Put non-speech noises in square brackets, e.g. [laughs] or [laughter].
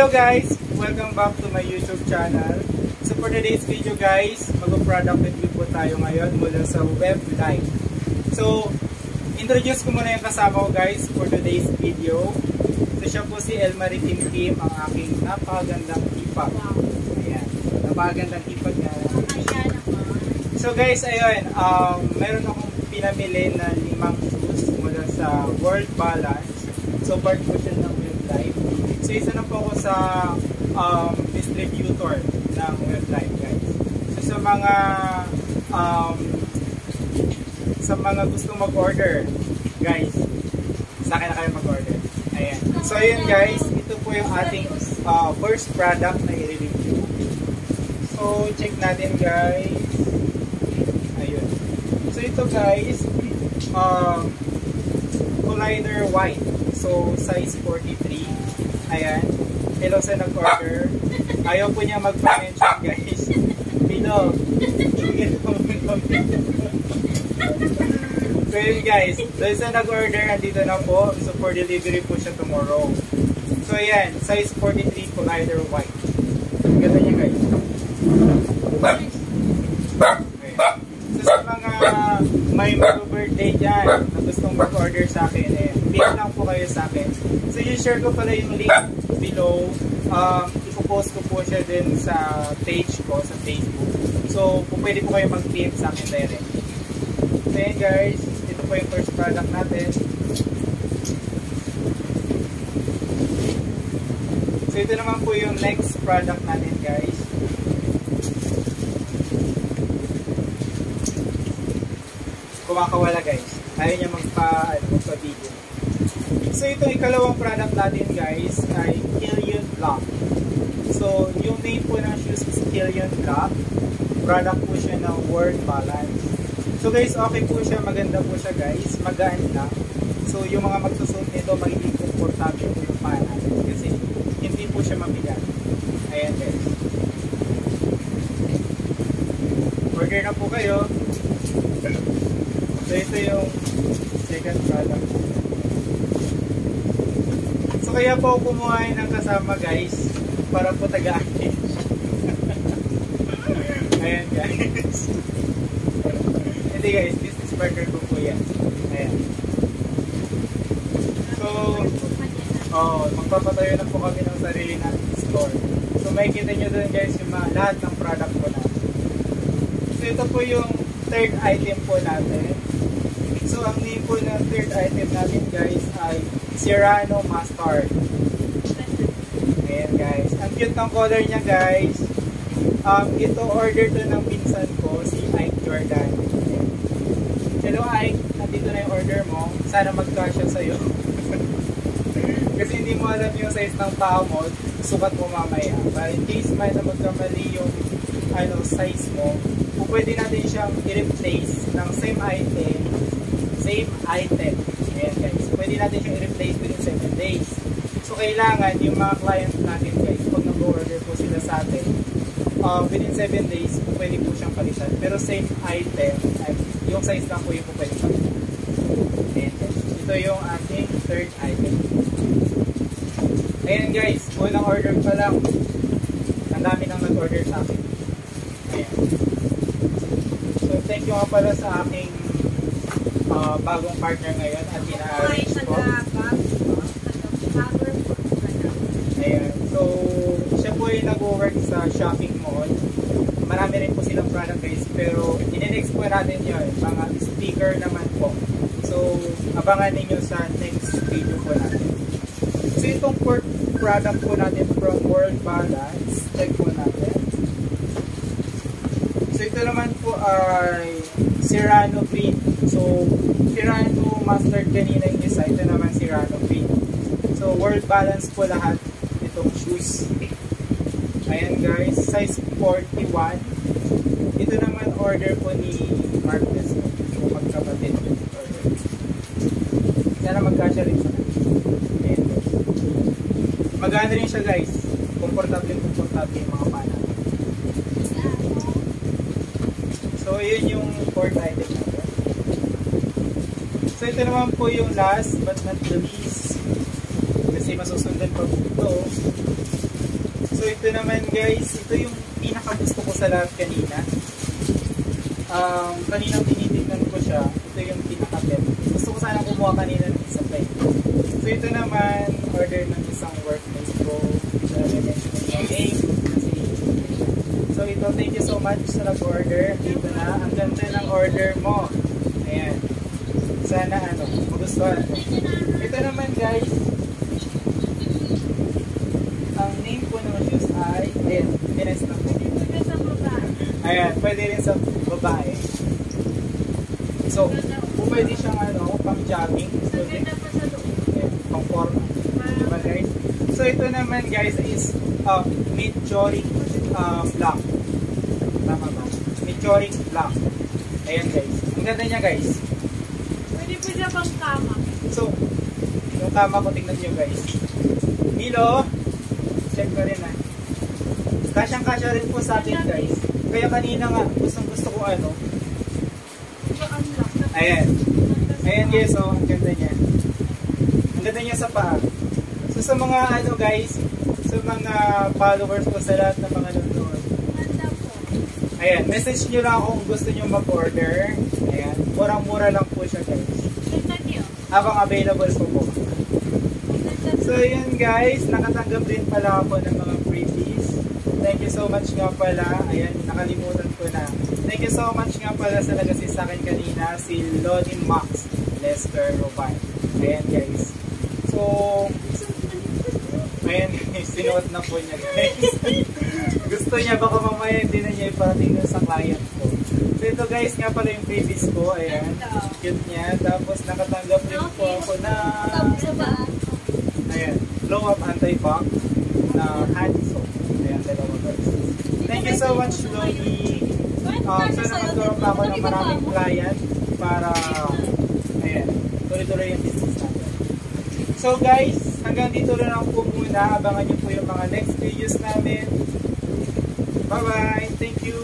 hello guys! Welcome back to my YouTube channel. So for today's video guys, mag-product review po tayo ngayon mula sa Web. So, introduce ko muna yung kasama ko guys for today's video. So siya po si El Maritim Kim, ang aking napakagandang hipag. Ayan, napakagandang hipag na. So guys, ayun, um, meron akong pinamili na limang shoes mula sa World Balance. So part po siya ng Web. So isa na po ako sa um, distributor ng Web Live guys. So sa mga um, sa mga gustong mag-order guys, sa akin na kayo mag-order. Ayan. So ayun guys, ito po yung ating uh, first product na i-review. So check natin guys. Ayun. So ito guys, um, Collider White. So size 43. Ayan. Hello sa nag-order. Ayaw po niya mag-mention guys. Pino. so yun guys. So sa nag-order, nandito na po. So for delivery po siya tomorrow. So ayan. Size 43 Collider White. Ganda niya guys. Ayan. So sa mga may mag-birthday dyan na gustong mag-order sa akin, eh, pin lang po kayo sa akin. So, i-share ko pala yung link below. Um, ipopost ko po siya din sa page ko, sa Facebook. So, kung pwede po kayo mag-PM sa akin direct. So, yan guys. Ito po yung first product natin. So, ito naman po yung next product natin guys. Kumakawala guys. Ayaw niya magpa, ano, magpa-video. So ito ikalawang product natin guys ay Killian Block. So yung name po ng shoes is Killian Block. Product po siya ng Word Balance. So guys, okay po siya, maganda po siya guys, magaan lang. So yung mga magsusuot nito, magiging komportable po yung paa kasi hindi po siya mabigat. Ayan guys. Order na po kayo. So ito yung second product. So kaya po ako kumuha ng kasama guys para po tagaan [laughs] Ayan guys. Hindi guys, business partner ko po yan. Ayan. So, oh, magpapatayo na po kami ng sarili nating store. So makikita nyo doon guys yung mga, lahat ng product po natin. So ito po yung third item po natin. So ang name po ng third item natin guys ay Serrano Mustard. Ayan guys. Ang cute ng color niya guys. Um, ito order to ng pinsan ko, si Ike Jordan. Hello Ike, nandito na yung order mo. Sana magkasya sa'yo. [laughs] Kasi hindi mo alam yung size ng paa mo, sukat mo mamaya. But in case may na magkamali yung ano, size mo, kung pwede natin siyang i-replace ng same item, same item. Pwede natin siyang i-replace within 7 days. So kailangan yung mga client natin guys, pag nag-order po sila sa atin, uh, within 7 days, pwede po siyang palitan. Pero same item, yung size lang po yung po pwede palitan. Guys, ito yung ating third item. Ayan guys, unang order pa lang. Ang dami nang nag-order sa akin. Ayan. So thank you nga pala sa aking uh, bagong partner ngayon at ina-arrange ko. Ayan. So, siya po ay nag-work sa shopping mall. Marami rin po silang product guys, pero ininext po natin yun. Mga speaker naman po. So, abangan ninyo sa next video po natin. So, itong product po natin from World Balance. Check po natin. So, ito naman po ay Serrano Green. So, Serrano Mustard kanina yung isa. Ito naman Serrano Green. So, World Balance po lahat itong shoes. Ayan guys, size 41. Ito naman order po ni Marcus. So, magkapatid. Sana magkasya rin siya. Maganda rin siya guys. Komportable komportable yung mga pana. So, yun yung fourth item natin. So, ito naman po yung last but not the least. Kasi masusundan pa po ito. So ito naman guys, ito yung pinaka gusto ko sa lahat kanina. Um, kaninang tinitignan ko siya, ito yung pinaka bet. Gusto ko sana kumuha kanina ng isa pa eh. So ito naman, order ng isang workmate ko. So, name, kasi So ito, thank you so much sa nag-order. Dito na, ang ganda ng order mo. Ayan. Sana ano, magustuhan mo. Ito naman guys, ang name ko naman is ay, ayan, minest na po. Ayan, pwede rin sa babae. So, kung pwede siyang ano, pang jogging, ayan, pang forma. Diba guys? So ito naman guys is uh, Midjory uh, black. Tama ba? Midjory black. Ayan guys. Ang ganda niya guys. Pwede po siya pang kama. So, yung kama ko tingnan nyo guys. Milo, check ko rin ah. Kasyang kasya rin po sa akin guys. Kaya kanina nga, gustong gusto ko ano. Ayan. Ayan guys, so ang ganda niya. Ang ganda niya sa paa. So sa mga ano guys, sa mga followers ko sa lahat ng mga nanonood. Ayan, message nyo lang kung gusto nyo mag-order. Ayan, murang-mura lang po siya guys. Habang available po po. So yun guys, nakatanggap din pala ako ng mga freebies. Thank you so much nga pala. Ayan, nakalimutan ko na. Thank you so much nga pala sa nag sa akin kanina, si Lodi Max Lester Robay. Ayan guys. So, ayan guys, sinuot na po niya guys. Gusto niya, baka mamaya hindi na niya iparating sa client ko. So ito guys, nga pala yung freebies ko. Ayan, cute niya. Tapos nakatanggap rin po ako na. Ayan, blow up anti-pop na hand soap. Ayan, dalawa guys. Thank you so much, Lodi. Um, sana magkaroon pa ako ng maraming client para, ayan, tuloy-tuloy yung business natin. So guys, hanggang dito lang ako po muna. Abangan nyo po yung mga next videos namin. Bye-bye! Thank you!